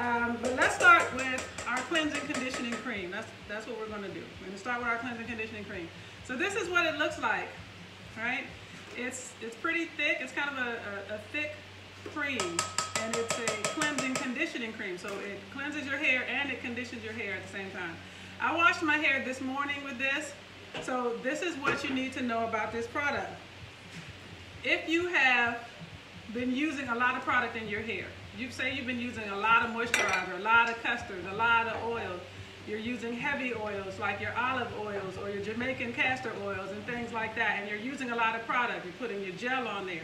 Um, but let's start with our cleansing conditioning cream. That's, that's what we're gonna do. We're gonna start with our cleansing conditioning cream. So this is what it looks like, right? It's, it's pretty thick. It's kind of a, a, a thick cream and it's a cleansing conditioning cream. So it cleanses your hair and it conditions your hair at the same time. I washed my hair this morning with this. So this is what you need to know about this product. If you have been using a lot of product in your hair, you say you've been using a lot of moisturizer, a lot of custard, a lot of oil, you're using heavy oils like your olive oils or your Jamaican castor oils and things like that, and you're using a lot of product, you're putting your gel on there.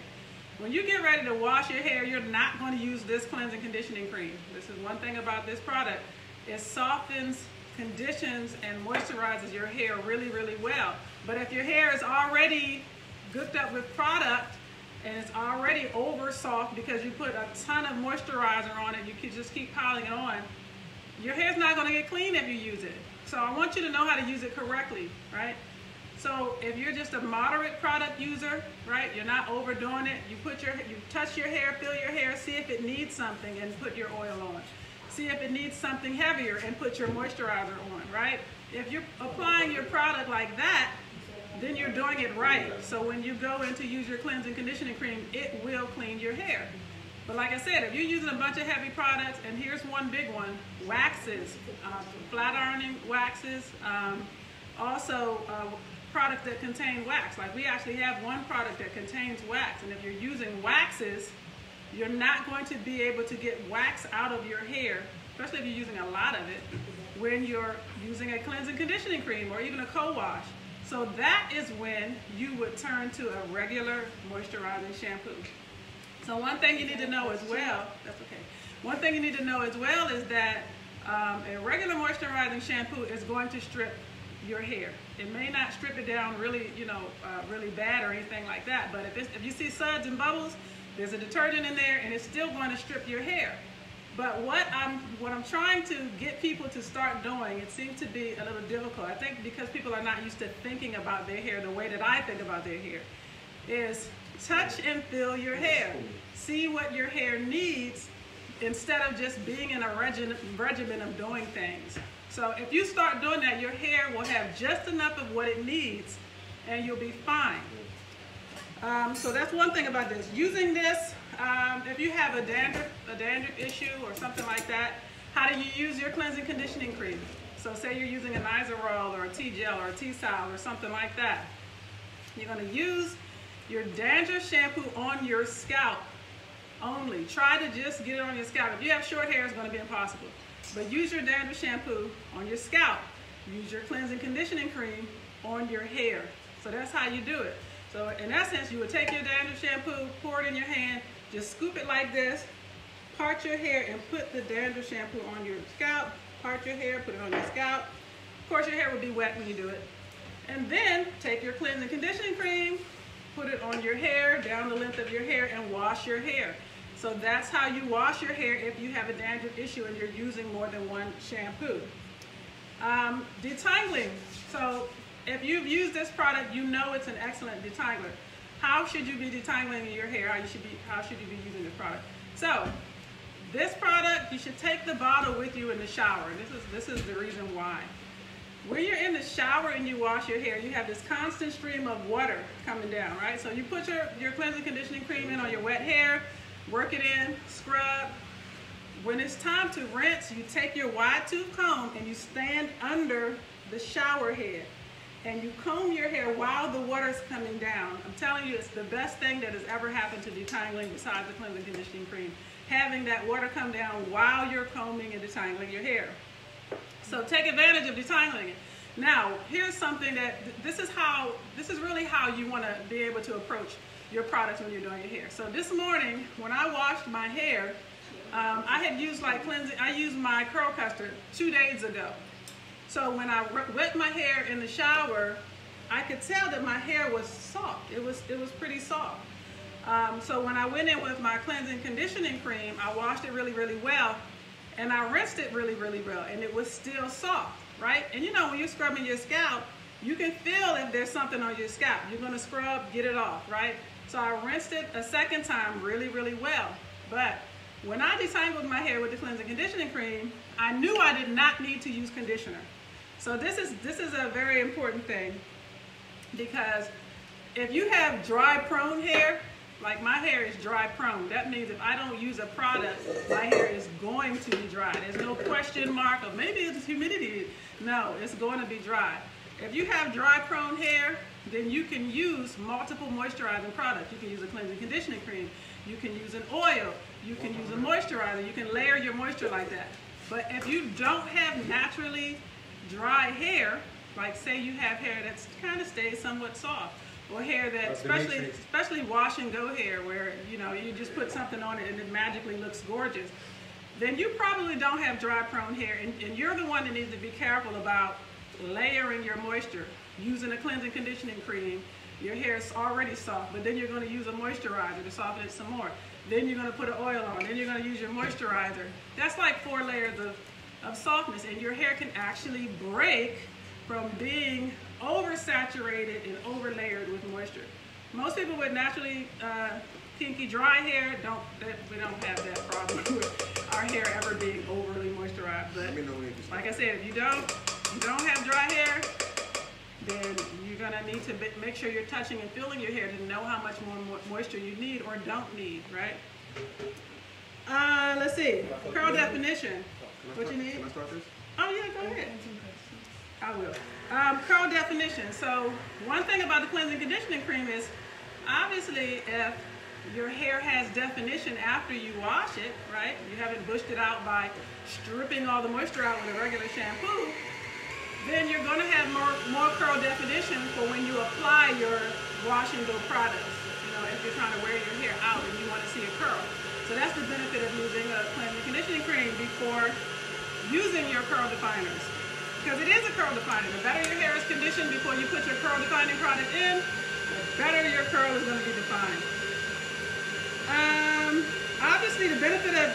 When you get ready to wash your hair, you're not going to use this cleansing conditioning cream. This is one thing about this product. It softens, conditions, and moisturizes your hair really, really well. But if your hair is already gooked up with product and it's already over soft because you put a ton of moisturizer on it, you can just keep piling it on, your hair's not going to get clean if you use it. So I want you to know how to use it correctly, right? So if you're just a moderate product user, right, you're not overdoing it, you put your, you touch your hair, feel your hair, see if it needs something and put your oil on. See if it needs something heavier and put your moisturizer on, right? If you're applying your product like that, then you're doing it right. So when you go in to use your cleansing conditioning cream, it will clean your hair. But like I said, if you're using a bunch of heavy products, and here's one big one, waxes, uh, flat ironing waxes, um, also uh, product that contain wax. Like we actually have one product that contains wax, and if you're using waxes, you're not going to be able to get wax out of your hair, especially if you're using a lot of it, when you're using a cleansing conditioning cream or even a co-wash. So that is when you would turn to a regular moisturizing shampoo. So one thing you need to know as well, that's okay. One thing you need to know as well is that um, a regular moisturizing shampoo is going to strip your hair. It may not strip it down really, you know, uh, really bad or anything like that, but if, if you see suds and bubbles, there's a detergent in there and it's still going to strip your hair. But what I'm, what I'm trying to get people to start doing, it seems to be a little difficult. I think because people are not used to thinking about their hair the way that I think about their hair, is touch and feel your hair. See what your hair needs instead of just being in a regimen, regimen of doing things. So if you start doing that, your hair will have just enough of what it needs and you'll be fine. Um, so that's one thing about this. Using this, um, if you have a dandruff, a dandruff issue or something like that, how do you use your cleansing conditioning cream? So say you're using a Nizoral or a T-Gel or a T-Sal or something like that. You're going to use your dandruff shampoo on your scalp only. Try to just get it on your scalp. If you have short hair, it's going to be impossible. But use your dandruff shampoo on your scalp. Use your cleansing conditioning cream on your hair. So that's how you do it. So in essence, you would take your dandruff shampoo, pour it in your hand, just scoop it like this, part your hair and put the dandruff shampoo on your scalp, part your hair, put it on your scalp. Of course, your hair will be wet when you do it. And then take your cleansing conditioning cream, put it on your hair, down the length of your hair, and wash your hair. So that's how you wash your hair if you have a dandruff issue and you're using more than one shampoo. Um, detangling. So if you've used this product, you know it's an excellent detangler. How should you be detangling your hair? How, you should be, how should you be using this product? So this product, you should take the bottle with you in the shower. This is, this is the reason why. When you're in the shower and you wash your hair, you have this constant stream of water coming down, right? So you put your, your cleansing conditioning cream in on your wet hair, work it in, scrub. When it's time to rinse, you take your wide tooth comb and you stand under the shower head and you comb your hair while the water's coming down. I'm telling you, it's the best thing that has ever happened to detangling besides the cleansing conditioning cream. Having that water come down while you're combing and detangling your hair. So take advantage of detangling it. Now, here's something that, this is how, this is really how you want to be able to approach your products when you're doing your hair. So this morning, when I washed my hair, um, I had used like cleansing, I used my curl custard two days ago. So when I wet my hair in the shower, I could tell that my hair was soft. It was, it was pretty soft. Um, so when I went in with my cleansing conditioning cream, I washed it really, really well and I rinsed it really, really well, and it was still soft, right? And you know, when you're scrubbing your scalp, you can feel if there's something on your scalp. You're gonna scrub, get it off, right? So I rinsed it a second time really, really well. But when I detangled my hair with the cleansing conditioning cream, I knew I did not need to use conditioner. So this is this is a very important thing because if you have dry prone hair, like my hair is dry prone, that means if I don't use a product, my hair is going to be dry. There's no question mark of maybe it's humidity. No, it's going to be dry. If you have dry prone hair, then you can use multiple moisturizing products. You can use a cleansing conditioning cream. You can use an oil. You can use a moisturizer. You can layer your moisture like that. But if you don't have naturally dry hair, like say you have hair that's kind of stays somewhat soft, or hair that, especially especially wash and go hair, where you know you just put something on it and it magically looks gorgeous, then you probably don't have dry prone hair, and, and you're the one that needs to be careful about layering your moisture, using a cleansing conditioning cream. Your hair is already soft, but then you're going to use a moisturizer to soften it some more. Then you're going to put an oil on. Then you're going to use your moisturizer. That's like four layers of, of softness, and your hair can actually break from being oversaturated and overlayered with moisture. Most people with naturally uh, kinky dry hair don't we don't have that problem with our hair ever being overly moisturized. But like I said, if you don't you don't have dry hair, then you're gonna need to make sure you're touching and feeling your hair to know how much more moisture you need or don't need, right? Uh, let's see, curl definition. What you need? Oh yeah, go ahead. I will. Um, curl definition. So one thing about the cleansing conditioning cream is obviously if your hair has definition after you wash it, right? You haven't bushed it out by stripping all the moisture out with a regular shampoo, then you're going to have more, more curl definition for when you apply your wash and go products. You know, if you're trying to wear your hair out and you want to see a curl. So that's the benefit of using a cleansing conditioning cream before using your curl definers because it is a curl definer. The better your hair is conditioned before you put your curl defining product in, the better your curl is going to be defined. Um, obviously, the benefit of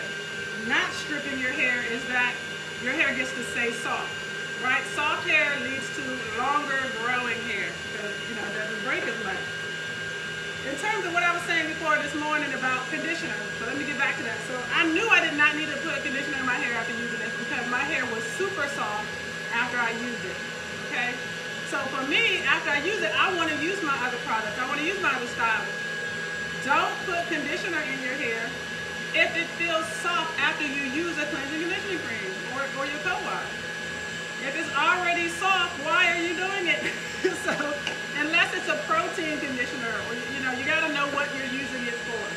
not stripping your hair is that your hair gets to stay soft, right? Soft hair leads to longer growing hair because, you know, it doesn't break as much. In terms of what I was saying before this morning about conditioner, so let me get back to that. So I knew I did not need to put a conditioner in my hair after using this my hair was super soft after I used it, okay? So for me, after I use it, I want to use my other products. I want to use my other styles. Don't put conditioner in your hair if it feels soft after you use a cleansing conditioning cream or, or your co-wash. If it's already soft, why are you doing it? so unless it's a protein conditioner, or you know, you got to know what you're using it for.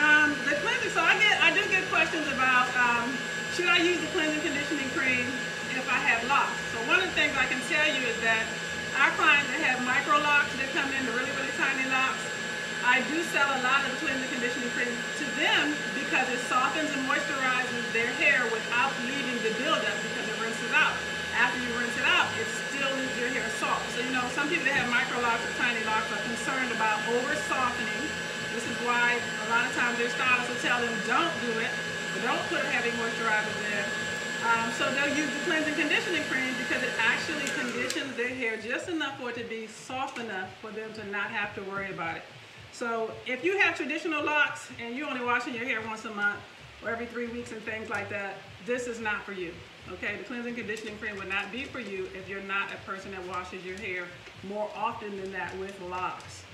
Um, the cleansing, so I get, I do get questions about um, should I use the cleansing conditioning cream have locks? So one of the things I can tell you is that our clients that have micro locks that come in, the really, really tiny locks, I do sell a lot of the cleansing conditioning cream to them because it softens and moisturizes their hair without leaving the buildup because it rinses out. After you rinse it out, it still leaves your hair soft. So, you know, some people that have micro locks or tiny locks are concerned about over softening. This is why a lot of times their stylists will tell them don't do it don't put heavy moisturizers in. Um, so they'll use the cleansing conditioning cream because it actually conditions their hair just enough for it to be soft enough for them to not have to worry about it. So if you have traditional locks and you're only washing your hair once a month or every three weeks and things like that, this is not for you. Okay, the cleansing conditioning cream would not be for you if you're not a person that washes your hair more often than that with locks.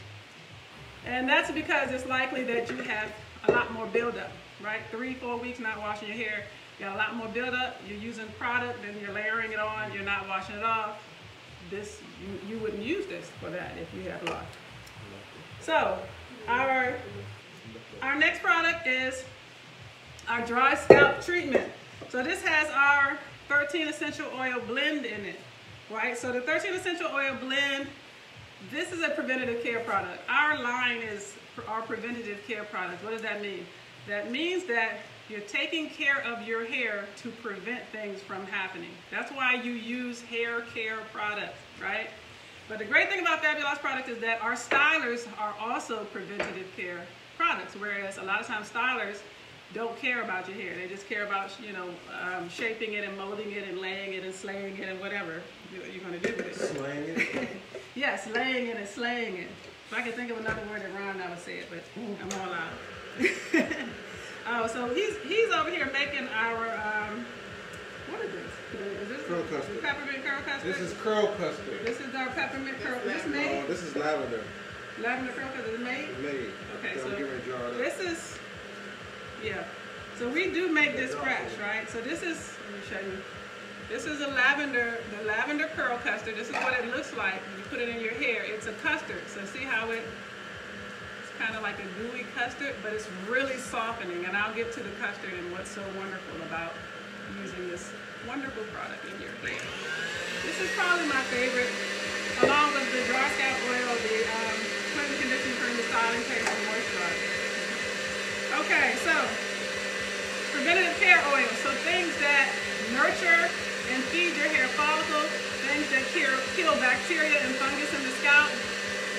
And that's because it's likely that you have a lot more buildup right? Three, four weeks not washing your hair, got a lot more buildup. You're using product, then you're layering it on. You're not washing it off. This you, you wouldn't use this for that if you have lock. So our our next product is our dry scalp treatment. So this has our 13 essential oil blend in it, right? So the 13 essential oil blend, this is a preventative care product. Our line is our preventative care products. What does that mean? That means that you're taking care of your hair to prevent things from happening. That's why you use hair care products, right? But the great thing about Fabulocs products is that our stylers are also preventative care products, whereas a lot of times stylers don't care about your hair. They just care about, you know, um, shaping it and molding it and laying it and slaying it and whatever you're going to do with it. Slaying it? yes, laying it and slaying it. If I could think of another word that rhymed, I would say it, but I'm all out. Oh, so he's he's over here making our um, what is this? Is this Curl custard. peppermint curl custard? This is curl custard. This is our peppermint curl. Is this Oh, made? this is lavender. Lavender curl custard is made. Made. Okay, so getting ready to jar it this is yeah. So we do make this fresh, right? So this is let me show you. This is a lavender, the lavender curl custard. This is what it looks like. When you put it in your hair. It's a custard. So see how it kind of like a gooey custard, but it's really softening. And I'll get to the custard and what's so wonderful about using this wonderful product in your hair. This is probably my favorite, along with the dry scalp oil, the um, cleansing conditioning cream, the styling cream, and moisturizer. Okay, so preventative care oil. So things that nurture and feed your hair follicles, things that kill bacteria and fungus in the scalp,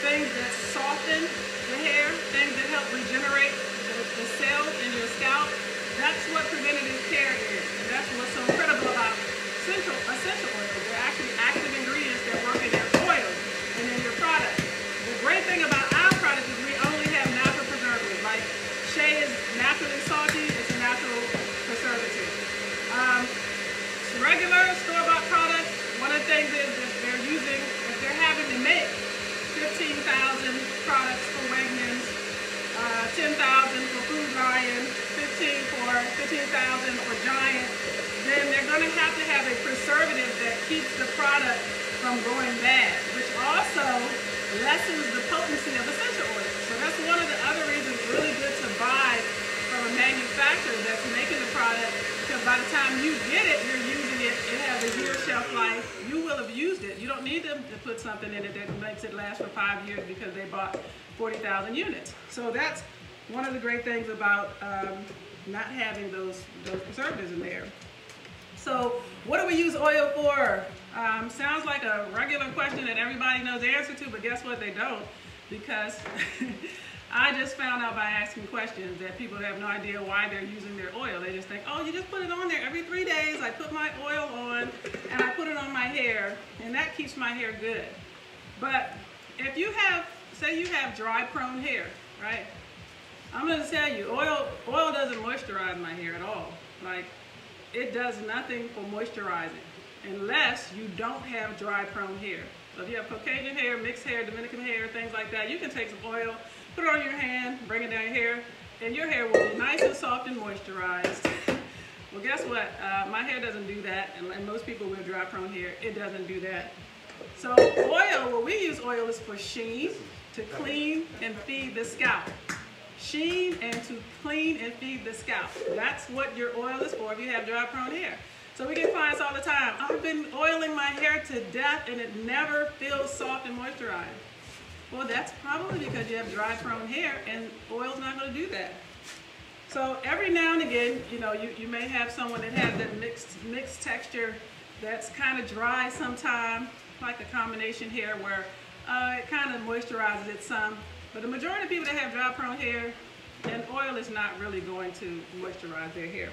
things that soften hair, things that help regenerate the, the cells in your scalp. That's what preventative care is. And that's what's so incredible about essential, essential oils. They're actually active ingredients that work in your oils and in your product. The great thing about our product is we only have natural preservatives. Like shea is naturally salty, it's a natural preservative. Um, regular store-bought products, one of the things is that they're using, if they're having to make 15,000 products for Wegmans, uh, 10,000 for Food Lion, 15 for 15,000 for Giant, then they're going to have to have a preservative that keeps the product from going bad, which also lessens the potency of essential oils. So that's one of the other reasons really good to buy from a manufacturer that's making the product because by the time you get it, you're using it, it has a year shelf life. You will have used it. You don't need them to put something in it that makes it last for five years because they bought 40,000 units. So that's one of the great things about um, not having those, those preservatives in there. So what do we use oil for? Um, sounds like a regular question that everybody knows the answer to, but guess what? They don't because I just found out by asking questions that people have no idea why they're using their oil. They just think, oh, you just put it on there every three days. I put my oil on and I put it on my hair and that keeps my hair good. But if you have, say you have dry prone hair, right? I'm gonna tell you, oil, oil doesn't moisturize my hair at all. Like, it does nothing for moisturizing unless you don't have dry prone hair. So if you have Caucasian hair, mixed hair, Dominican hair, things like that, you can take some oil, put it on your hand, bring it down your hair, and your hair will be nice and soft and moisturized. well, guess what? Uh, my hair doesn't do that, and, and most people with dry prone hair, it doesn't do that. So oil, what we use oil is for sheen, to clean and feed the scalp. Sheen and to clean and feed the scalp. That's what your oil is for if you have dry prone hair. So we get clients all the time, I've been oiling my hair to death and it never feels soft and moisturized. Well, that's probably because you have dry prone hair and oil's not gonna do that. So every now and again, you know, you, you may have someone that has that mixed, mixed texture that's kind of dry sometime, like a combination hair where uh, it kind of moisturizes it some. But the majority of people that have dry prone hair, and oil is not really going to moisturize their hair.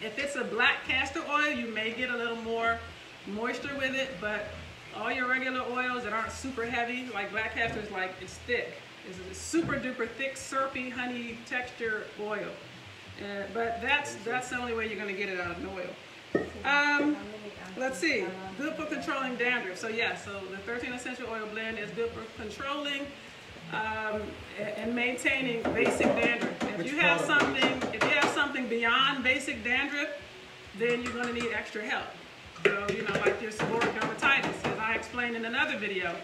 If it's a black castor oil, you may get a little more moisture with it, but all your regular oils that aren't super heavy, like black castor is like, it's thick. It's a super duper thick, syrupy, honey texture oil. Uh, but that's, that's the only way you're gonna get it out of an oil. Um, let's see, good for controlling dandruff. So yeah, so the 13 essential oil blend is good for controlling um, and- maintaining basic dandruff. If Which you have something, if you have something beyond basic dandruff, then you're gonna need extra help. So, you know, like your seborrheic dermatitis, as I explained in another video,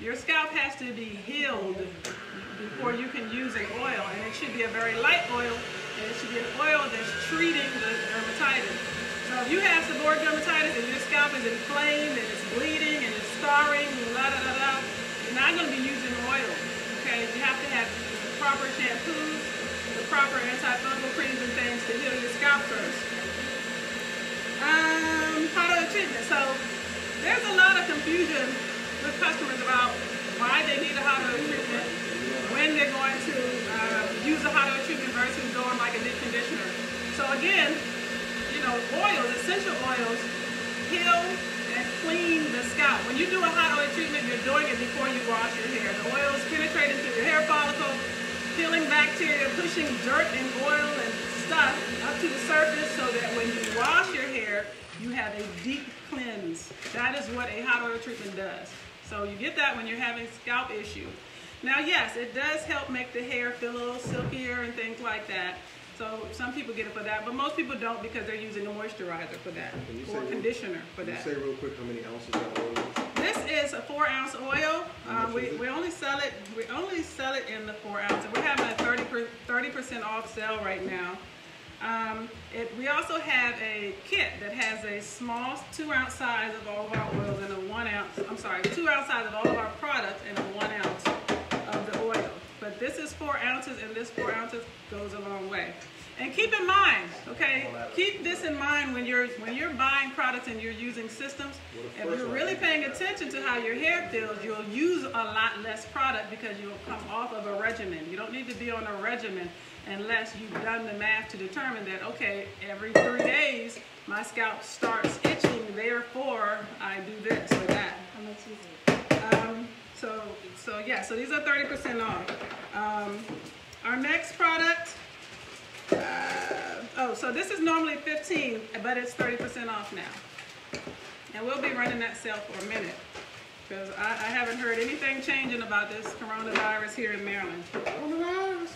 your scalp has to be healed before you can use an oil, and it should be a very light oil, and it should be an oil that's treating the dermatitis. So if you have seborrheic dermatitis and your scalp is inflamed and it's bleeding and it's scarring and la da da da, you're not going to be using oil. Okay, you have to have the proper shampoos, the proper antifungal creams and things to heal your scalp first. Um, oil treatment. So there's a lot of confusion with customers about why they need a hot oil treatment, when they're going to uh, use a hot oil treatment versus going like a deep conditioner. So again, you know, oils, essential oils, heal clean the scalp. When you do a hot oil treatment, you're doing it before you wash your hair. The oil is penetrating through your hair follicle, killing bacteria, pushing dirt and oil and stuff up to the surface so that when you wash your hair, you have a deep cleanse. That is what a hot oil treatment does. So you get that when you're having scalp issues. Now, yes, it does help make the hair feel a little silkier and things like that. So some people get it for that, but most people don't because they're using a moisturizer for that or real- conditioner for Can you that. say real quick how many ounces that oil is? This is a four ounce oil. Um, we, we only sell it we only sell it in the four ounce. We're having a 30 percent off sale right now. Um, it, we also have a kit that has a small two ounce size of all of our oils and a one ounce. I'm sorry, two ounce size of all of our products and a one ounce the. But this is four ounces, and this four ounces goes a long way. And keep in mind, okay, keep this in mind when you're when you're buying products and you're using systems. If you're really paying attention to how your hair feels, you'll use a lot less product because you'll come off of a regimen. You don't need to be on a regimen unless you've done the math to determine that okay, every three days my scalp starts itching, therefore I do this or that. How much is it? Um, so, so yeah, so these are 30% off. Um, our next product, uh, oh, so this is normally 15, but it's 30% off now. And we'll be running that sale for a minute because I, I haven't heard anything changing about this coronavirus here in Maryland. Coronavirus?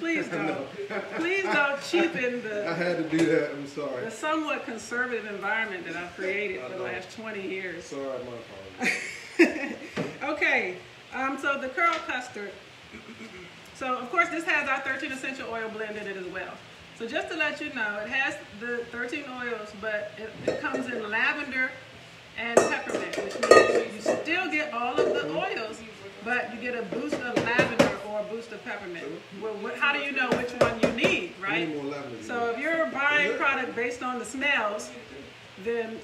Please, don't, please don't cheapen the. I had to do that, I'm sorry. the somewhat conservative environment that I've created for the last 20 years. Sorry, my apologies. okay, um, so the curl custard. So of course this has our 13 essential oil blend in it as well. So just to let you know, it has the 13 oils, but it, it comes in lavender and peppermint, which means you still get all of the oils, but you get a boost of lavender or a boost of peppermint. Well, what, how do you know which one you need, right? need more lavender. So if you're buying product based on the smells, then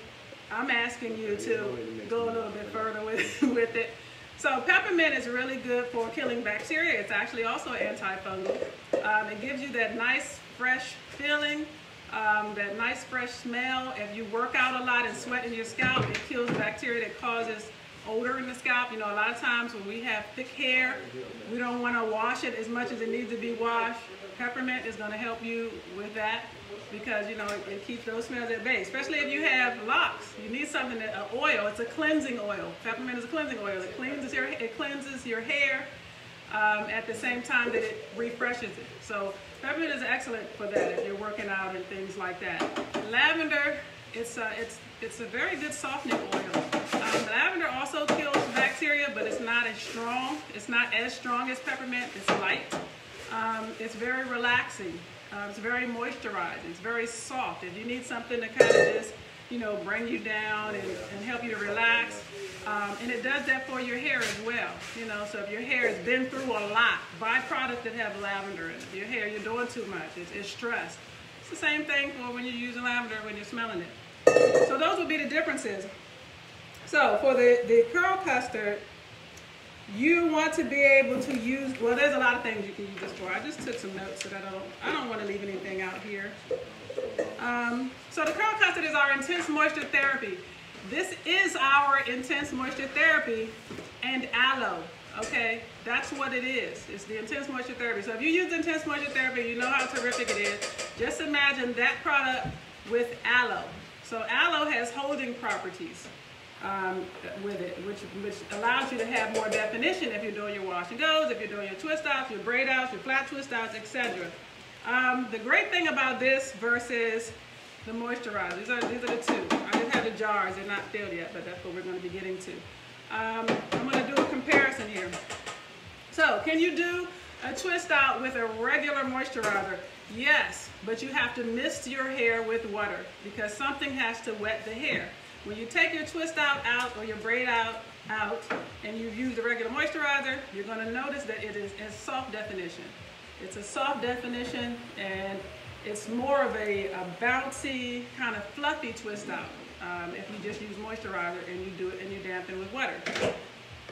I'm asking you to go a little bit further with, with it. So peppermint is really good for killing bacteria. It's actually also antifungal. Um, it gives you that nice fresh feeling, um, that nice fresh smell. If you work out a lot and sweat in your scalp, it kills bacteria that causes odor in the scalp. You know, a lot of times when we have thick hair, we don't want to wash it as much as it needs to be washed. Peppermint is going to help you with that because you know it, it keeps those smells at bay. Especially if you have locks, you need something that uh, oil. It's a cleansing oil. Peppermint is a cleansing oil. It cleanses your it cleanses your hair um, at the same time that it refreshes it. So peppermint is excellent for that if you're working out and things like that. Lavender, it's a, it's it's a very good softening oil. Lavender also kills bacteria, but it's not as strong. It's not as strong as peppermint. It's light. Um, it's very relaxing. Uh, it's very moisturizing. It's very soft. If you need something to kind of just, you know, bring you down and, and help you to relax, um, and it does that for your hair as well. You know, so if your hair has been through a lot, buy products that have lavender in it. Your hair, you're doing too much. It's, it's stressed. It's the same thing for when you're using lavender when you're smelling it. So those would be the differences. So for the, the curl custard, you want to be able to use, well, there's a lot of things you can use this for. I just took some notes so that I don't, I don't want to leave anything out here. Um, so the curl custard is our intense moisture therapy. This is our intense moisture therapy and aloe, okay? That's what it is. It's the intense moisture therapy. So if you use intense moisture therapy, you know how terrific it is. Just imagine that product with aloe. So aloe has holding properties um, with it, which, which allows you to have more definition if you're doing your wash and goes, if you're doing your twist outs, your braid outs, your flat twist outs, etc. Um, the great thing about this versus the moisturizer, these are, these are the two. I just have the jars, they're not filled yet, but that's what we're going to be getting to. Um, I'm going to do a comparison here. So, can you do a twist out with a regular moisturizer? Yes, but you have to mist your hair with water because something has to wet the hair. When you take your twist out out or your braid out out and you use the regular moisturizer, you're going to notice that it is a soft definition. It's a soft definition and it's more of a, a bouncy, kind of fluffy twist out um, if you just use moisturizer and you do it and you dampen with water.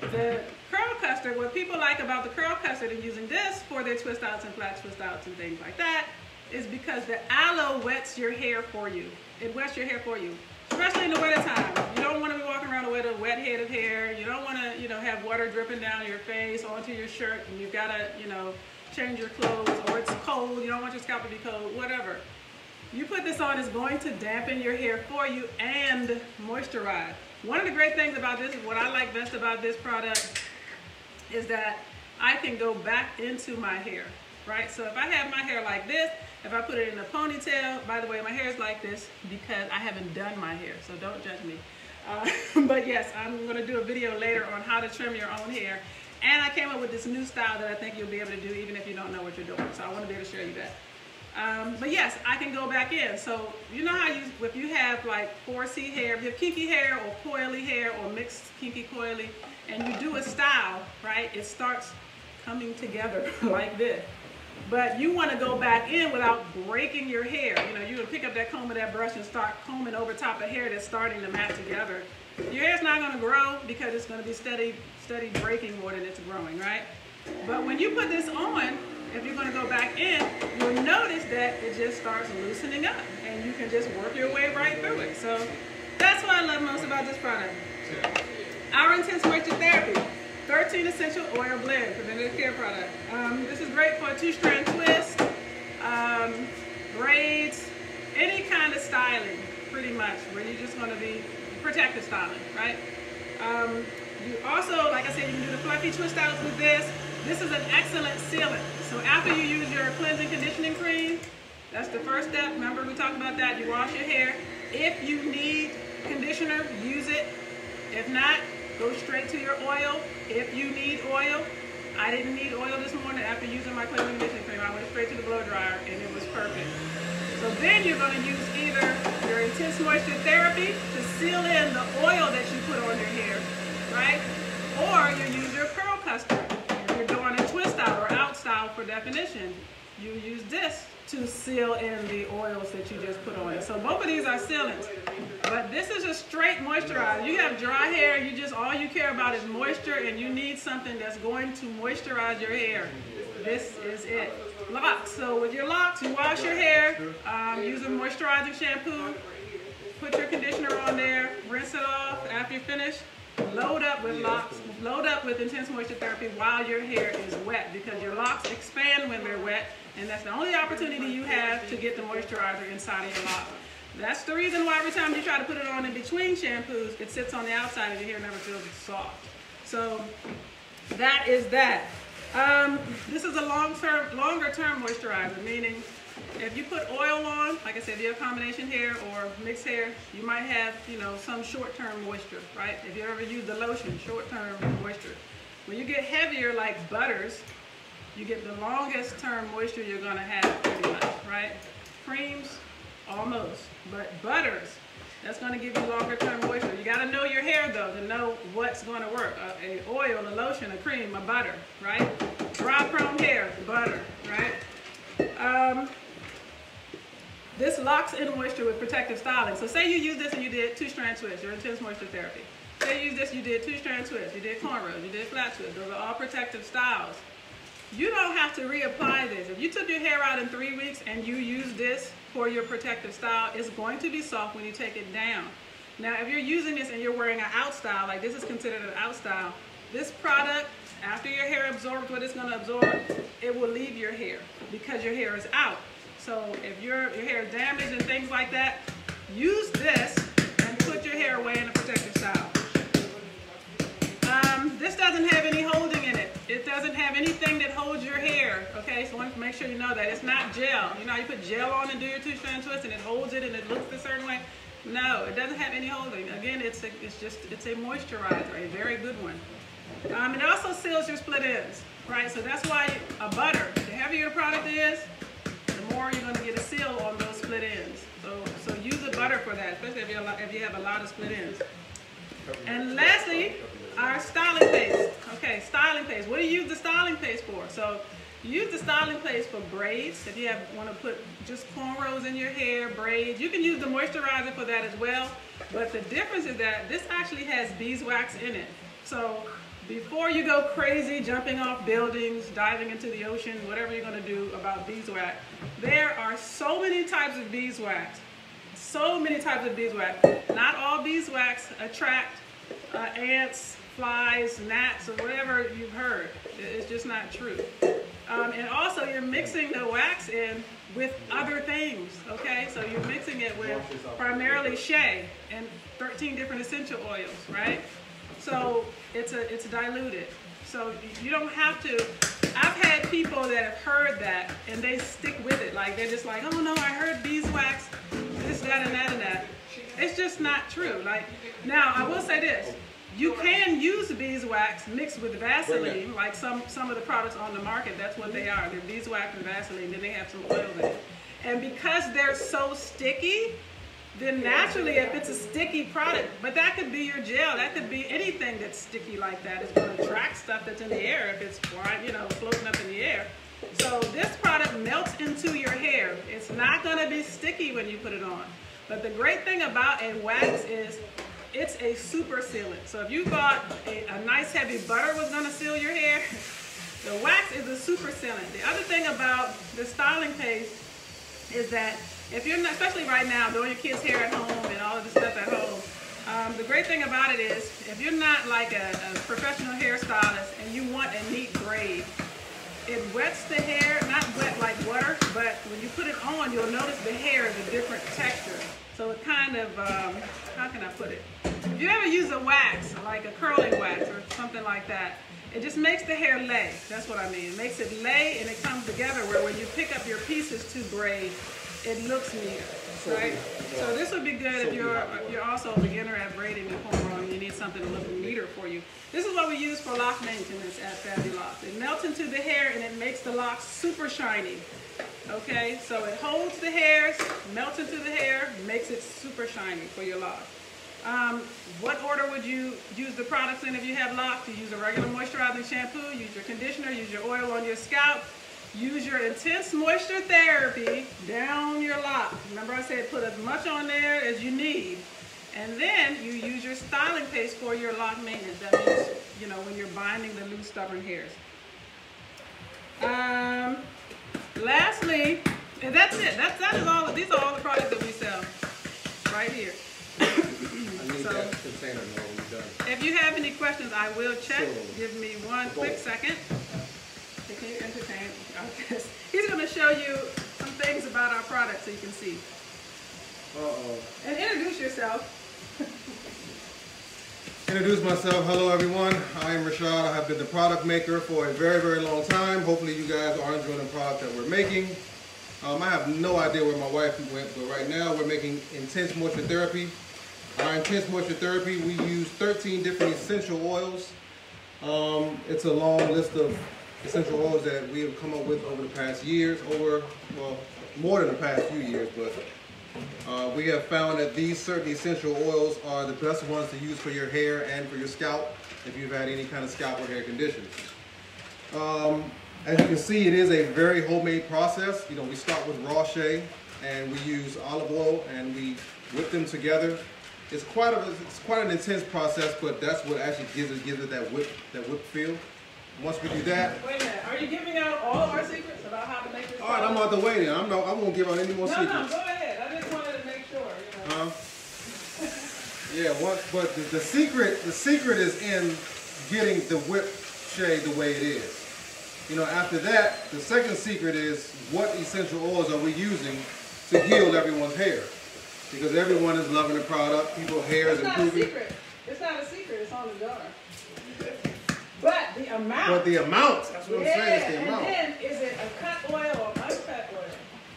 The curl custard, what people like about the curl custard and using this for their twist outs and flat twist outs and things like that is because the aloe wets your hair for you. It wets your hair for you, especially in the wintertime. You don't want to be walking around around with a wet head of hair. You don't want to, you know, have water dripping down your face onto your shirt, and you've got to, you know, change your clothes, or it's cold. You don't want your scalp to be cold. Whatever. You put this on, it's going to dampen your hair for you and moisturize. One of the great things about this, what I like best about this product, is that I can go back into my hair, right? So if I have my hair like this, if I put it in a ponytail, by the way, my hair is like this because I haven't done my hair, so don't judge me. Uh, but yes, I'm gonna do a video later on how to trim your own hair. And I came up with this new style that I think you'll be able to do even if you don't know what you're doing. So I wanna be able to show you that. Um, but yes, I can go back in. So you know how you, if you have like 4C hair, if you have kinky hair or coily hair or mixed kinky coily, and you do a style, right, it starts coming together like this. But you want to go back in without breaking your hair. You know, you can pick up that comb or that brush and start combing over top of hair that's starting to mat together. Your hair's not going to grow because it's going to be steady, steady breaking more than it's growing, right? But when you put this on, if you're going to go back in, you'll notice that it just starts loosening up and you can just work your way right through it. So that's what I love most about this product. Our Intense Moisture Therapy, 13 Essential Oil Blend, preventative care product. Um, this is great for a two-strand twist, um, braids, any kind of styling, pretty much, where you're just going to be protective styling, right? Um, you also, like I said, you can do the fluffy twist outs with this. This is an excellent sealant. So after you use your cleansing conditioning cream, that's the first step. Remember we talked about that. You wash your hair. If you need conditioner, use it. If not, go straight to your oil. If you need oil, I didn't need oil this morning after using my cleansing conditioning cream. I went straight to the blow dryer and it was perfect. So then you're going to use either your intense moisture therapy to seal in the oil that you put on your hair, right? Or you use your curl custard. If you're doing a twist out or out style for definition, you use this to seal in the oils that you just put on it. So both of these are sealants. But this is a straight moisturizer. You have dry hair, you just all you care about is moisture and you need something that's going to moisturize your hair. This is it. Locks. So with your locks, you wash your hair, um, use a moisturizing shampoo, put your conditioner on there, rinse it off after you finish. Load up with locks, load up with intense moisture therapy while your hair is wet because your locks expand when they're wet and that's the only opportunity you have to get the moisturizer inside of your lock. That's the reason why every time you try to put it on in between shampoos, it sits on the outside and your hair never feels soft. So that is that. Um, this is a long-term, longer-term moisturizer, meaning if you put oil on, like I said, if you have combination hair or mixed hair, you might have, you know, some short-term moisture, right? If you ever use the lotion, short-term moisture. When you get heavier, like butters, you get the longest term moisture you're gonna have pretty much, right? Creams, almost, but butters, that's gonna give you longer term moisture. You gotta know your hair though to know what's gonna work. A, a oil, a lotion, a cream, a butter, right? Dry prone hair, butter, right? Um, this locks in moisture with protective styling. So say you use this and you did two strand twists, your intense moisture therapy. Say you use this, you did two strand twists, you did cornrows, you did flat twists. Those are all protective styles. You don't have to reapply this. If you took your hair out in three weeks and you use this for your protective style, it's going to be soft when you take it down. Now, if you're using this and you're wearing an out style, like this is considered an out style, this product, after your hair absorbs what it's going to absorb, it will leave your hair because your hair is out. So if your, your hair is damaged and things like that, use this and put your hair away in a protective style. Um, this doesn't have any holding in it. It doesn't have anything that holds your hair, okay? So I want to make sure you know that. It's not gel. You know you put gel on and do your two-strand twist and it holds it and it looks a certain way? No, it doesn't have any holding. Again, it's, a, it's just, it's a moisturizer, a very good one. Um, it also seals your split ends, right? So that's why a butter, the heavier the product is, more you're going to get a seal on those split ends. So, so use a butter for that, especially if, you're, if you have a lot of split ends. And lastly, our styling paste. Okay, styling paste. What do you use the styling paste for? So use the styling paste for braids. If you have want to put just cornrows in your hair, braids. You can use the moisturizer for that as well. But the difference is that this actually has beeswax in it. So before you go crazy jumping off buildings, diving into the ocean, whatever you're going to do about beeswax, there are so many types of beeswax. So many types of beeswax. Not all beeswax attract uh, ants, flies, gnats, or whatever you've heard. It's just not true. Um, and also, you're mixing the wax in with other things, okay? So you're mixing it with primarily shea and 13 different essential oils, right? So it's a it's diluted. So you don't have to. I've had people that have heard that and they stick with it. Like they're just like, oh no, I heard beeswax, this, that, and that, and that. It's just not true. Like now, I will say this: you can use beeswax mixed with Vaseline, like some some of the products on the market. That's what they are. They're beeswax and Vaseline. Then they have some oil in it. And because they're so sticky, then naturally if it's a sticky product, but that could be your gel, that could be anything that's sticky like that. It's going to attract stuff that's in the air if it's you know, floating up in the air. So this product melts into your hair. It's not going to be sticky when you put it on. But the great thing about a wax is it's a super sealant. So if you thought a, a nice heavy butter was going to seal your hair, the wax is a super sealant. The other thing about the styling paste is that if you're not, especially right now, doing your kids' hair at home and all of this stuff at home, um, the great thing about it is if you're not like a, a professional hairstylist and you want a neat braid, it wets the hair, not wet like water, but when you put it on, you'll notice the hair is a different texture. So it kind of, um, how can I put it? If you ever use a wax, like a curling wax or something like that, it just makes the hair lay. That's what I mean. It makes it lay and it comes together where when you pick up your pieces to braid, it looks neater, right? So this would be good if you're if you're also a beginner at braiding and cornrow and you need something to look neater for you. This is what we use for lock maintenance at Fabulocs. It melts into the hair and it makes the locks super shiny. Okay, so it holds the hairs, melts into the hair, makes it super shiny for your locks. Um, what order would you use the products in if you have locks? You use a regular moisturizing shampoo, use your conditioner, use your oil on your scalp, use your intense moisture therapy down your lock. Remember I said put as much on there as you need. And then you use your styling paste for your lock maintenance. That means, you know, when you're binding the loose stubborn hairs. Um, lastly, and that's it. That's, that is all, these are all the products that we sell right here. So- that container now when we're done. If you have any questions, I will check. Give me one quick second. Can you entertain? He's going to show you some things about our product so you can see. Uh-oh. And introduce yourself. Introduce myself. Hello, everyone. I am Rashad. I have been the product maker for a very, very long time. Hopefully, you guys are enjoying the product that we're making. Um, I have no idea where my wife went, but right now we're making intense moisture therapy. Our intense moisture therapy, we use 13 different essential oils. Um, it's a long list of essential oils that we have come up with over the past years, over, well, more than the past few years, but uh, we have found that these certain essential oils are the best ones to use for your hair and for your scalp if you've had any kind of scalp or hair conditions. Um, as you can see, it is a very homemade process. You know, we start with raw shea and we use olive oil and we whip them together. It's quite a it's quite an intense process, but that's what actually gives it gives it that whip that whip feel. Once we do that, Wait a minute. Are you giving out all of our secrets about how to make this all right, I'm out the way then. I'm no, I won't give out any more No, secrets. no, no, go ahead. I just wanted to make sure. You know. Huh? Yeah, what, but the, the secret, the secret is in getting the whip shade the way it is. You know, after that, the second secret is what essential oils are we using to heal everyone's hair? Because everyone is loving the product, people's hair is improving. It's not a secret. It's not a secret. It's on the jar. But the amount. But the amount, that's what I'm saying, it's the amount. and then is it a cut oil or uncut oil?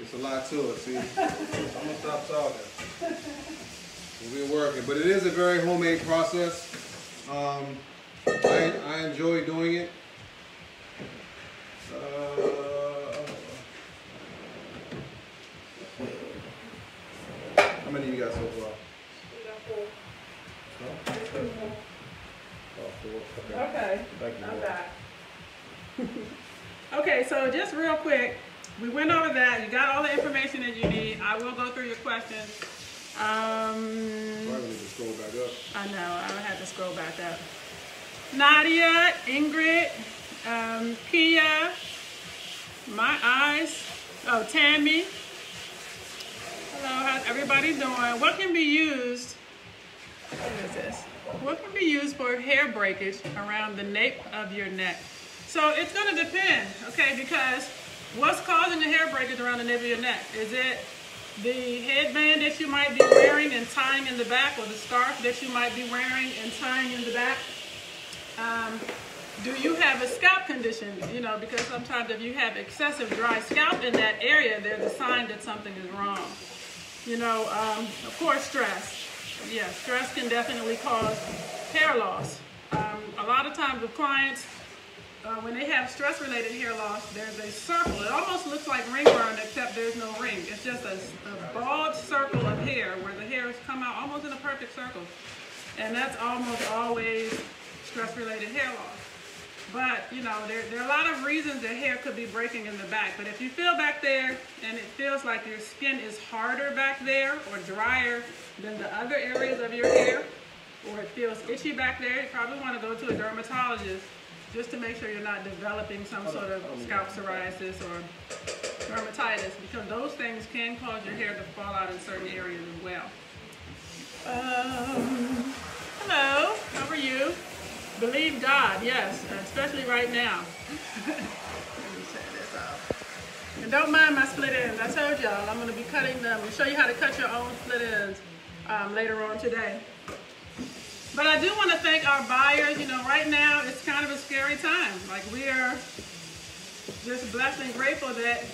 It's a lot to it, see? I'm gonna stop talking. We're working, but it is a very homemade process. Um, I, I enjoy doing it. Uh, how many of you got so far? Oh, four. Okay. Okay. Thank you. I'm back. okay, so just real quick, we went over that. You got all the information that you need. I will go through your questions. Um, Probably need to scroll back up. I know, I have to scroll back up. Nadia, Ingrid, um, Pia, my eyes, oh, Tammy. Hello, how's everybody doing? What can be used, what is this? What can be used for hair breakage around the nape of your neck? So it's going to depend, okay, because what's causing the hair breakage around the nape of your neck? Is it the headband that you might be wearing and tying in the back or the scarf that you might be wearing and tying in the back? Um, do you have a scalp condition? You know, because sometimes if you have excessive dry scalp in that area, there's a sign that something is wrong. You know, um, of course, stress. Yeah, stress can definitely cause hair loss. Um, a lot of times with clients, uh, when they have stress-related hair loss, there's a circle. It almost looks like ringworm, except there's no ring. It's just a, a bald circle of hair where the hairs come out almost in a perfect circle. And that's almost always stress-related hair loss. But, you know, there, there are a lot of reasons that hair could be breaking in the back. But if you feel back there and it feels like your skin is harder back there or drier than the other areas of your hair, or it feels itchy back there, you probably want to go to a dermatologist just to make sure you're not developing some sort of scalp psoriasis or dermatitis because those things can cause your hair to fall out in certain areas as well. Um, hello, how are you? Believe God, yes, especially right now. Let me set this off. And don't mind my split ends. I told y'all I'm going to be cutting them. We'll show you how to cut your own split ends um, later on today. But I do want to thank our buyers. You know, right now it's kind of a scary time. Like we are just blessed and grateful that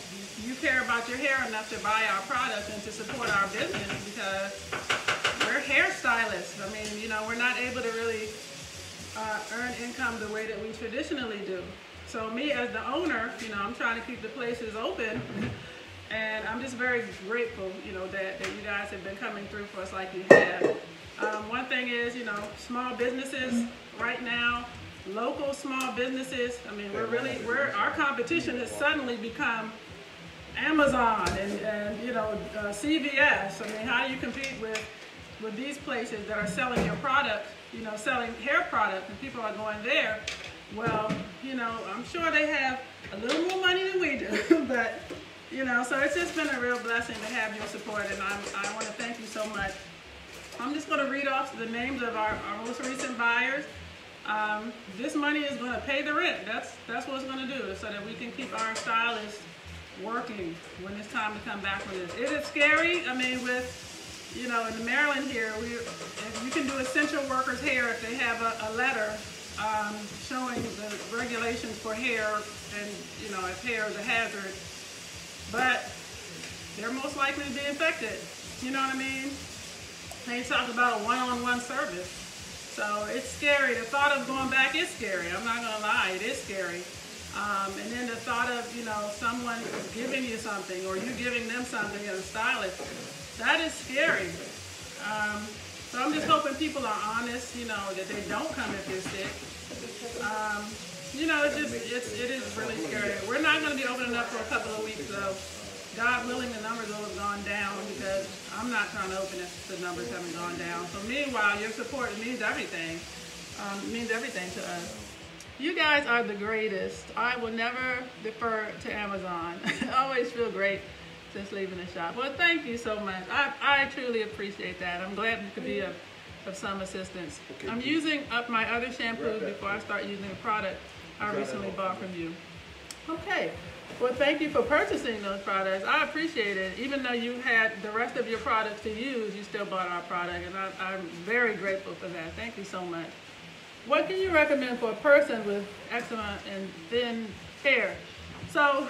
you care about your hair enough to buy our products and to support our business because we're hairstylists. I mean, you know, we're not able to really uh, earn income the way that we traditionally do. So me as the owner, you know, I'm trying to keep the places open. And I'm just very grateful, you know, that, that you guys have been coming through for us like you have. Um, one thing is, you know, small businesses right now, local small businesses. I mean, we're really, we're our competition has suddenly become Amazon and, and you know, uh, CVS. I mean, how do you compete with with these places that are selling your product, you know, selling hair product, and people are going there? Well, you know, I'm sure they have a little more money than we do, but you know, so it's just been a real blessing to have your support, and I'm, I want to thank you so much. I'm just going to read off the names of our, our most recent buyers. Um, this money is going to pay the rent. That's that's what it's going to do, so that we can keep our stylists working when it's time to come back with this. It is scary. I mean, with you know, in Maryland here, we you can do essential workers hair if they have a, a letter um, showing the regulations for hair, and you know, if hair is a hazard, but they're most likely to be infected. You know what I mean? They talk about a one-on-one -on -one service. So it's scary. The thought of going back is scary. I'm not gonna lie, it is scary. Um, and then the thought of, you know, someone giving you something or you giving them something as a stylist, that is scary. Um, so I'm just hoping people are honest, you know, that they don't come if they're sick. Um, you know, it's just, it's, it is really scary. We're not going to be opening up for a couple of weeks, though. God willing, the numbers will have gone down because I'm not trying to open if the numbers haven't gone down. So meanwhile, your support means everything. Um, means everything to us. You guys are the greatest. I will never defer to Amazon. I always feel great just leaving the shop. Well, thank you so much. I, I truly appreciate that. I'm glad you could be of, of some assistance. I'm using up my other shampoos before I start using the product I recently bought from you. Okay. Well, thank you for purchasing those products. I appreciate it. Even though you had the rest of your products to use, you still bought our product, and I, am very grateful for that. Thank you so much. What can you recommend for a person with eczema and thin hair? So,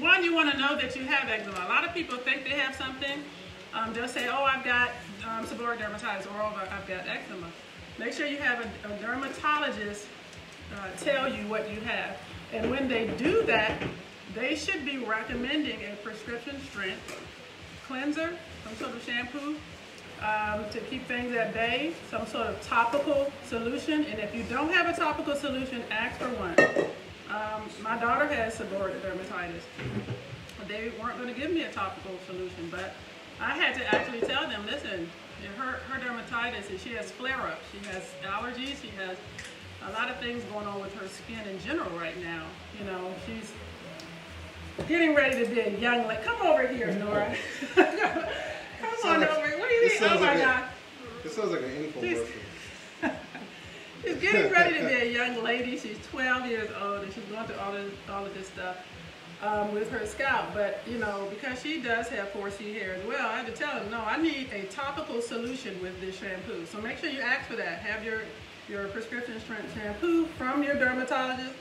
one, you want to know that you have eczema. A lot of people think they have something. Um, they'll say, oh, I've got um, seborrheic dermatitis, or oh, I've got eczema. Make sure you have a, a dermatologist uh, tell you what you have. And when they do that, they should be recommending a prescription strength cleanser, some sort of shampoo um, to keep things at bay, some sort of topical solution. And if you don't have a topical solution, ask for one. Um, my daughter has seborrheic dermatitis. They weren't going to give me a topical solution, but I had to actually tell them, listen, her, her dermatitis, she has flare-ups, she has allergies, she has a lot of things going on with her skin in general right now. You know, she's getting ready to be a young lady. Come over here, Nora. Come on like, over. What do you think? Oh my like God. A, it sounds like an infomercial. She's getting ready to be a young lady. She's 12 years old and she's going through all, this, all of this stuff um, with her scalp. But, you know, because she does have 4C hair as well, I had to tell her, no, I need a topical solution with this shampoo. So make sure you ask for that. Have your, your prescription strength shampoo from your dermatologist.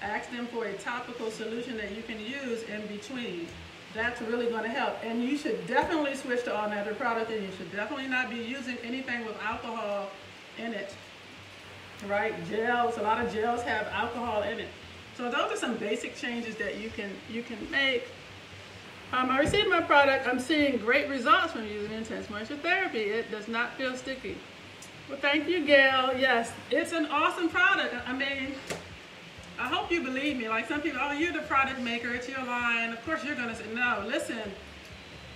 Ask them for a topical solution that you can use in between. That's really going to help. And you should definitely switch to all natural product and you should definitely not be using anything with alcohol in it. Right? Gels, a lot of gels have alcohol in it. So those are some basic changes that you can you can make. Um, I received my product. I'm seeing great results from using intense moisture therapy. It does not feel sticky. Well, thank you, Gail. Yes, it's an awesome product. I mean, I hope you believe me. Like some people, oh, you're the product maker, it's your line. Of course, you're gonna say, no, listen,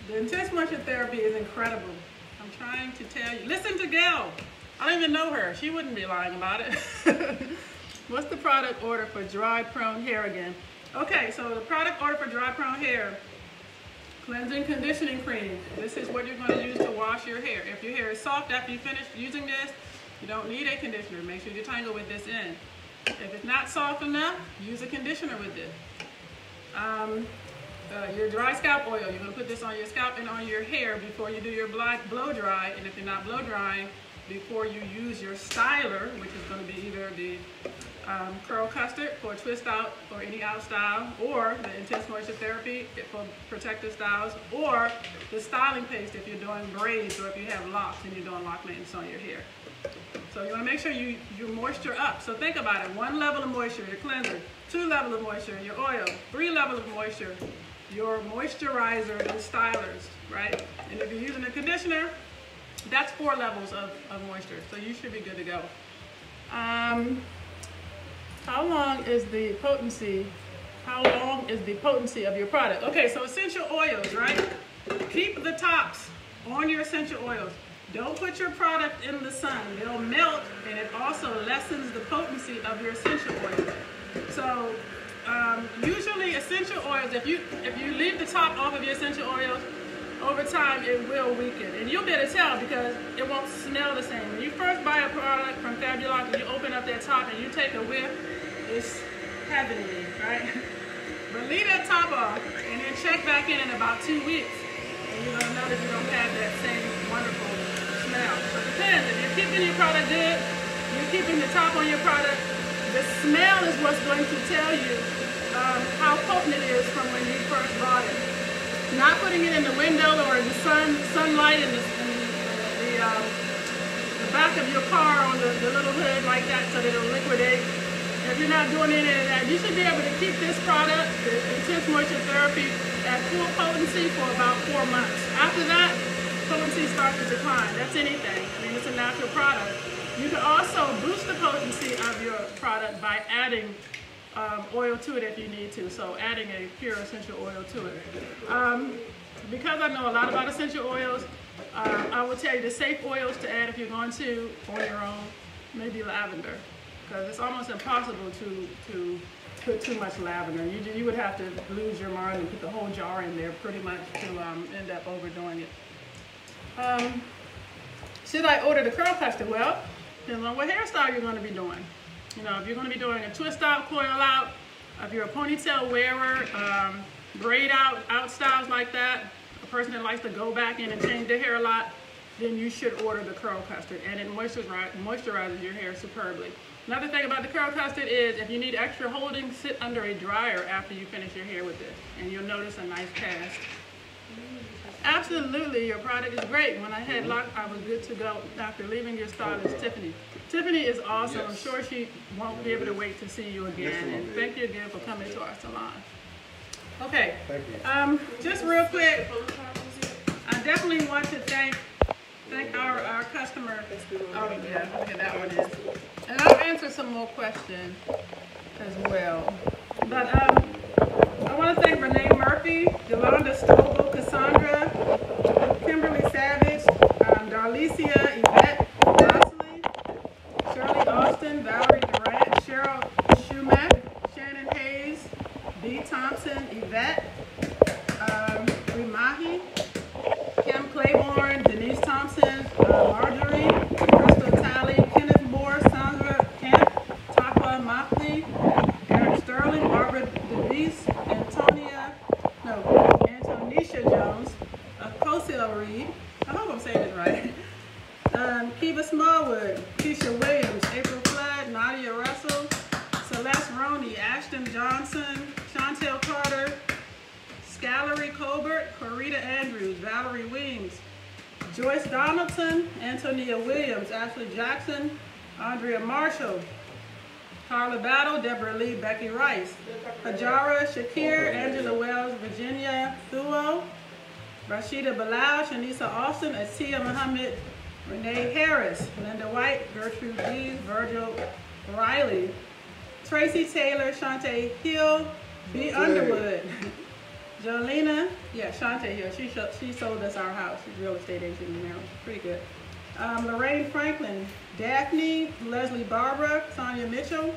the intense moisture therapy is incredible. I'm trying to tell you. Listen to Gail. I don't even know her. She wouldn't be lying about it. What's the product order for dry prone hair again? Okay, so the product order for dry prone hair, cleansing conditioning cream. This is what you're gonna use to wash your hair. If your hair is soft after you finish using this, you don't need a conditioner. Make sure you tangle with this in. If it's not soft enough, use a conditioner with this. Um, uh, your dry scalp oil, you're gonna put this on your scalp and on your hair before you do your blow dry. And if you're not blow drying, before you use your styler, which is gonna be either the um, curl custard for twist out or any out style, or the intense moisture therapy for protective styles, or the styling paste if you're doing braids or if you have locks and you're doing lock maintenance on your hair. So you want to make sure you, you moisture up. So think about it. One level of moisture, your cleanser. Two level of moisture, your oil. Three level of moisture, your moisturizer and stylers, right? And if you're using a conditioner, that's four levels of, of moisture. So you should be good to go. Um, how long is the potency? How long is the potency of your product? Okay, so essential oils, right? Keep the tops on your essential oils. Don't put your product in the sun. They'll melt and it also lessens the potency of your essential oils. So um, usually essential oils, if you if you leave the top off of your essential oils, over time it will weaken. And you'll be able to tell because it won't smell the same. When you first buy a product from Fabulocs and you open up that top and you take a whiff, it's heavenly, right? But leave that top off and then check back in in about two weeks. And you're gonna notice you don't have that same wonderful smell. So it depends. If you're keeping your product good, you're keeping the top on your product, the smell is what's going to tell you um, how potent it is from when you first bought it. Not putting it in the window or in the sun, sunlight in the, in the, um, the back of your car on the, the little hood like that so that it'll liquidate if you're not doing any of that, you should be able to keep this product, the Intense Moisture Therapy, at full potency for about four months. After that, potency starts to decline. That's anything. I mean, it's a natural product. You can also boost the potency of your product by adding um, oil to it if you need to. So adding a pure essential oil to it. Um, because I know a lot about essential oils, uh, I will tell you the safe oils to add if you're going to on your own, maybe lavender because it's almost impossible to to put too much lavender. You you would have to lose your mind and put the whole jar in there pretty much to um, end up overdoing it. Um, should I order the curl custard? Well, depends on what hairstyle you're going to be doing. You know, if you're going to be doing a twist out, coil out, if you're a ponytail wearer, um, braid out, out styles like that, a person that likes to go back in and change their hair a lot, then you should order the curl custard and it moisturizes your hair superbly. Another thing about the curl custard is if you need extra holding, sit under a dryer after you finish your hair with this and you'll notice a nice cast. Absolutely, your product is great. When I had lock, I was good to go after leaving your stylist, Tiffany. Tiffany is awesome. Yes. I'm sure she won't be able to wait to see you again. Yes, and thank you again for coming to our salon. Okay. Thank you. Um, just real quick, I definitely want to thank thank our, our customer. Oh yeah, look at that one is. And I'll answer some more questions as well. But um, I want to thank Renee Murphy, Yolanda Stovall, Cassandra, Kimberly Savage, um, Darlicia, Shantae Hill, B. Underwood, Jolena, yeah, Shantae Hill, she, she sold us our house, she's a real estate agent in Maryland, pretty good. Um, Lorraine Franklin, Daphne, Leslie Barbara, Sonia Mitchell,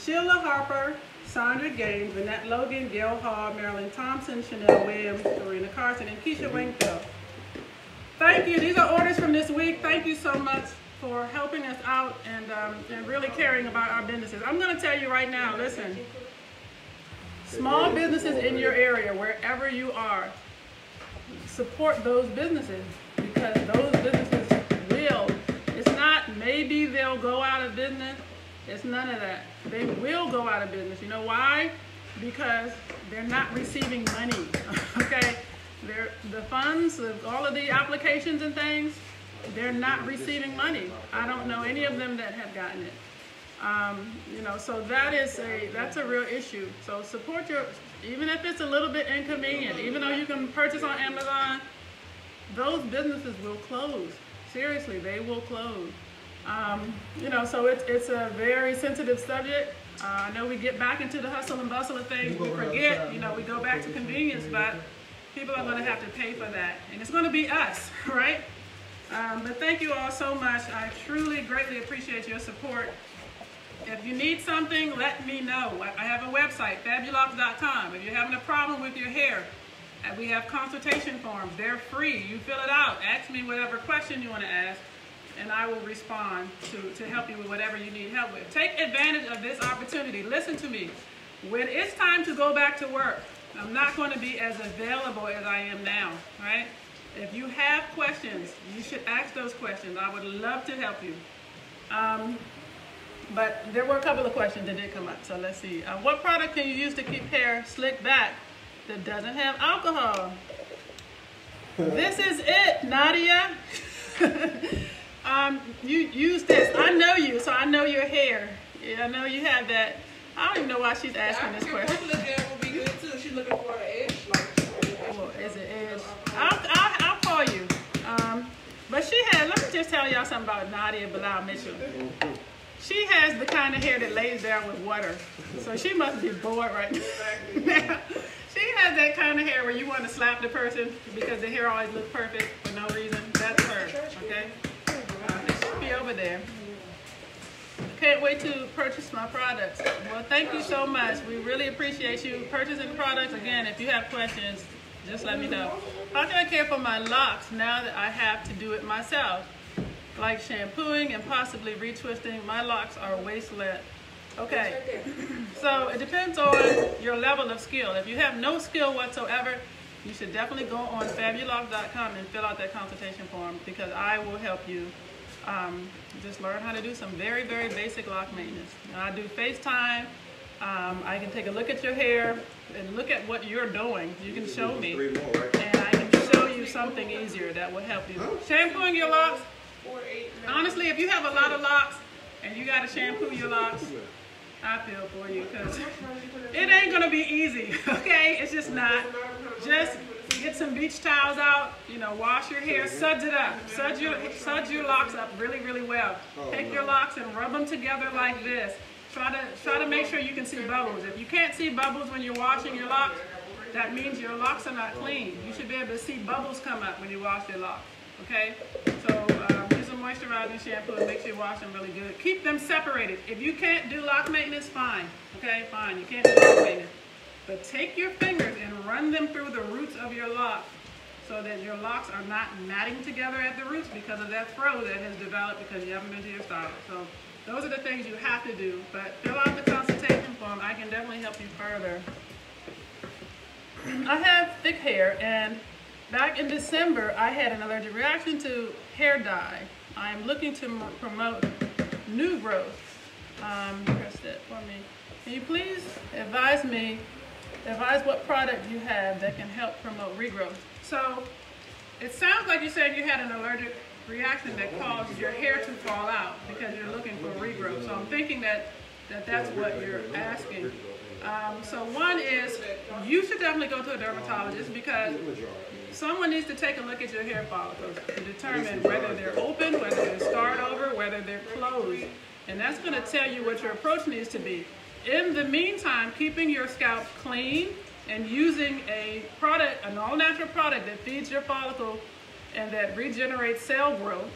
Sheila Harper, Sandra Gaines, Vanette Logan, Gail Hall, Marilyn Thompson, Chanel Williams, Serena Carson, and Keisha Wingfield. Thank you. These are orders from this week. Thank you so much for helping us out and, um, and really caring about our businesses. I'm going to tell you right now, listen, small businesses in your area, wherever you are, support those businesses because those businesses will. It's not maybe they'll go out of business. It's none of that. They will go out of business. You know why? Because they're not receiving money. okay? They're, the funds, all of the applications and things, they're not receiving money. I don't know any of them that have gotten it. Um, you know, so that is a that's a real issue. So support your even if it's a little bit inconvenient, even though you can purchase on Amazon, those businesses will close. Seriously, they will close. Um, you know, so it's it's a very sensitive subject. Uh, I know we get back into the hustle and bustle of things. We forget, you know, we go back to convenience, but people are going to have to pay for that, and it's going to be us, right? Um, but thank you all so much. I truly, greatly appreciate your support. If you need something, let me know. I have a website, fabulocs.com. If you're having a problem with your hair, uh, we have consultation forms. They're free. You fill it out. Ask me whatever question you want to ask, and I will respond to, to help you with whatever you need help with. Take advantage of this opportunity. Listen to me. When it's time to go back to work, I'm not going to be as available as I am now, right? If you have questions, you should ask those questions. I would love to help you. Um, but there were a couple of questions that did come up, so let's see. Uh, what product can you use to keep hair slicked back that doesn't have alcohol? this is it, Nadia. um, you use this. I know you, so I know your hair. Yeah, I know you have that. I don't even know why she's asking this question. would be good too. She's looking for an edge. Like, Well, is it edge? I'll, I'll, I'll call you. Um, but she had, let me just tell y'all something about Nadia Bilal Mitchell. She has the kind of hair that lays down with water. So she must be bored right now. she has that kind of hair where you want to slap the person because the hair always looks perfect for no reason. That's her, okay? Uh, it should be over there. Can't wait to purchase my products. Well, thank you so much. We really appreciate you purchasing products. Again, if you have questions, just let me know. How can I care for my locks now that I have to do it myself? Like shampooing and possibly retwisting, my locks are waist-length. Okay, so it depends on your level of skill. If you have no skill whatsoever, you should definitely go on fabulocs.com and fill out that consultation form because I will help you um, just learn how to do some very, very basic lock maintenance. Now, I do FaceTime. Um, I can take a look at your hair and look at what you're doing. You can show me. Three more, right? And I can show you something easier that will help you. Shampooing your locks, four, eight, nine. Honestly, if you have a lot of locks and you got to shampoo your locks, I feel for you because it ain't going to be easy, okay? It's just not. Just get some beach towels out, you know, wash your hair, suds it up. Suds your, suds your locks up really, really well. Take your locks and rub them together like this. Try to, try to make sure you can see bubbles. If you can't see bubbles when you're washing your locks, that means your locks are not clean. You should be able to see bubbles come up when you wash your locks, okay? So moisturizing shampoo and make sure you wash them really good. Keep them separated. If you can't do lock maintenance, fine, okay? Fine, you can't do lock maintenance. But take your fingers and run them through the roots of your lock so that your locks are not matting together at the roots because of that fro that has developed because you haven't been to your stylist. So those are the things you have to do. But fill out the consultation form. I can definitely help you further. I have thick hair and back in December, I had an allergic reaction to hair dye. I am looking to promote new growth. Um, press for me. Can you please advise me, advise what product you have that can help promote regrowth? So, it sounds like you said you had an allergic reaction that caused your hair to fall out because you're looking for regrowth. So I'm thinking that, that that's what you're asking. Um, so one is you should definitely go to a dermatologist because someone needs to take a look at your hair follicles to determine whether they're open, whether they're scarred over, whether they're closed. And that's going to tell you what your approach needs to be. In the meantime, keeping your scalp clean and using a product, an all-natural product that feeds your follicle and that regenerates cell growth,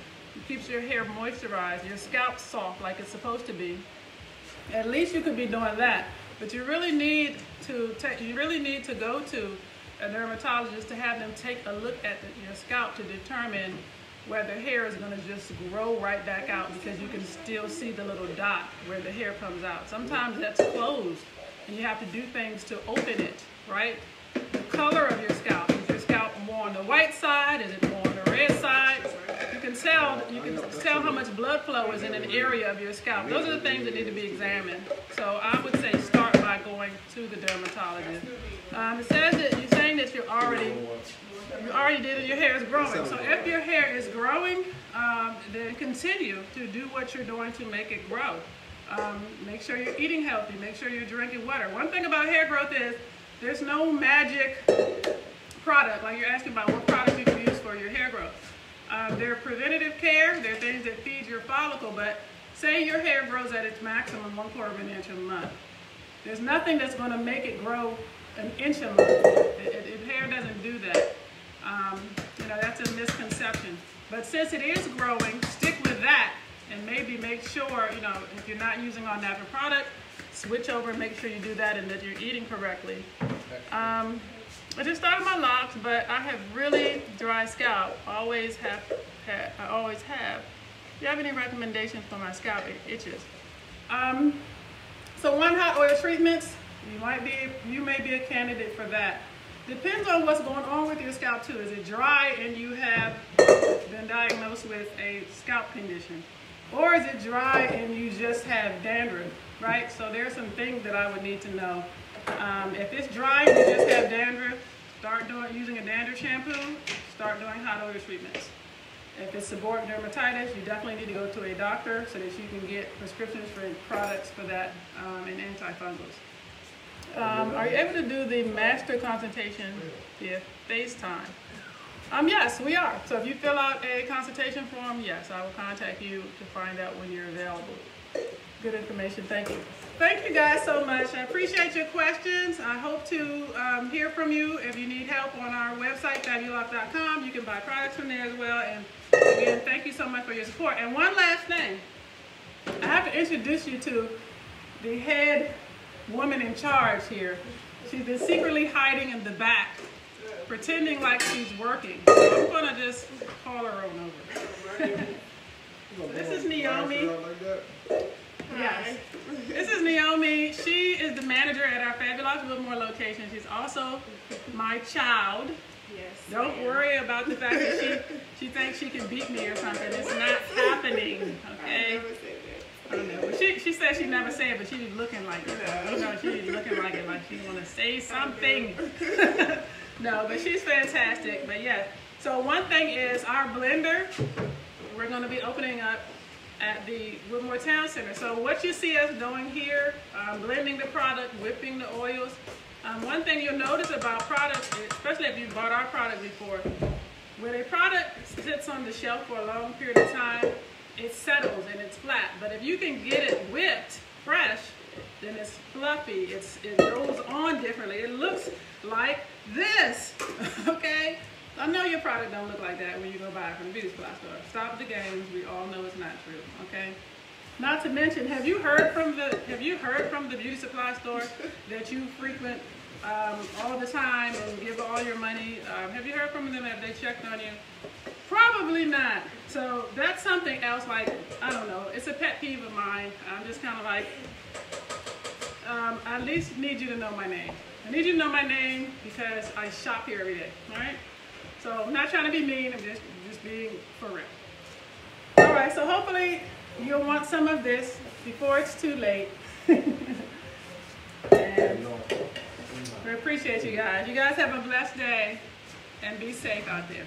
keeps your hair moisturized, your scalp soft like it's supposed to be. At least you could be doing that. But you really need to you really need to go to a dermatologist to have them take a look at the, your scalp to determine whether hair is going to just grow right back out because you can still see the little dot where the hair comes out. Sometimes that's closed and you have to do things to open it, right? The color of your scalp. Is your scalp more on the white side? Is it more on the red side? You can tell, you can tell how much blood flow is in an area of your scalp. Those are the things that need to be examined. So I would say start by going to the dermatologist. Um, it says that you're saying that you're already you already did it, your hair is growing. So if your hair is growing, um, then continue to do what you're doing to make it grow. Um, make sure you're eating healthy. Make sure you're drinking water. One thing about hair growth is there's no magic product. Like you're asking about what product you can use for your hair growth. Um, they're preventative care. They're things that feed your follicle. But say your hair grows at its maximum one quarter of an inch a month. There's nothing that's going to make it grow an inch a month. It, hair doesn't do that. Um, you know, that's a misconception. But since it is growing, stick with that and maybe make sure, you know, if you're not using our natural product, switch over and make sure you do that and that you're eating correctly. Um, I just started my locks, but I have really dry scalp. Always have, had, I always have. Do you have any recommendations for my scalp? It itches. Um, so one hot oil treatments, you might be, you may be a candidate for that. Depends on what's going on with your scalp too. Is it dry and you have been diagnosed with a scalp condition? Or is it dry and you just have dandruff, right? So there's some things that I would need to know. Um, if it's dry and you just have dandruff, start doing using a dandruff shampoo, start doing hot oil treatments. If it's seborrheic dermatitis, you definitely need to go to a doctor so that you can get prescriptions for products for that um, and antifungals. Um, are you able to do the master consultation via FaceTime? Um, yes, we are. So if you fill out a consultation form, yes, I will contact you to find out when you're available. Good information, thank you. Thank you guys so much. I appreciate your questions. I hope to um, hear from you. If you need help on our website, fabulocs.com, you can buy products from there as well. And again, thank you so much for your support. And one last thing, I have to introduce you to the head woman in charge here. She's been secretly hiding in the back, pretending like she's working. So I'm gonna just call her on over. this is Naomi. Yes. This is Naomi. She is the manager at our Fabulocs Woodmore location. She's also my child. Yes. Don't worry about the fact that she she thinks she can beat me or something. It's not happening. Okay. I know. She she said she never said, but she's looking like it. You know, she's looking like it, like she want to say something. no, but she's fantastic. But yeah. So one thing is our blender. We're going to be opening up at the Woodmore Town Center. So what you see us doing here, um, blending the product, whipping the oils. Um, one thing you'll notice about products, especially if you've bought our product before, when a product sits on the shelf for a long period of time, it settles and it's flat. But if you can get it whipped fresh, then it's fluffy. It's, it goes on differently. It looks like this, okay? I know your product don't look like that when you go buy it from the beauty supply store. Stop the games. We all know it's not true, okay? Not to mention, have you heard from the have you heard from the beauty supply store that you frequent um, all the time and give all your money? Um, have you heard from them? Have they checked on you? Probably not. So that's something else. Like I don't know. It's a pet peeve of mine. I'm just kind of like, um, I at least need you to know my name. I need you to know my name because I shop here every day. All right. So I'm not trying to be mean, I'm just, just being for real. All right, so hopefully you'll want some of this before it's too late. we appreciate you guys. You guys have a blessed day and be safe out there.